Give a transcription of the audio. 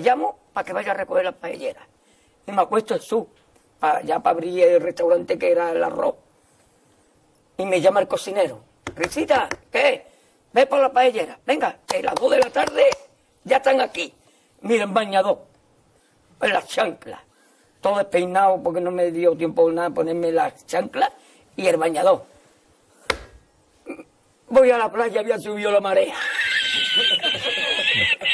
llamo para que vaya a recoger las paelleras. Y me acuesto en su, para, ya para abrir el restaurante que era el arroz. Y me llama el cocinero. Risita, ¿qué? Ve por la paellera. Venga, que las dos de la tarde ya están aquí. Miren, bañador. En las chanclas. Todo despeinado porque no me dio tiempo nada ponerme las chanclas y el bañador. Voy a la playa, había subido la marea.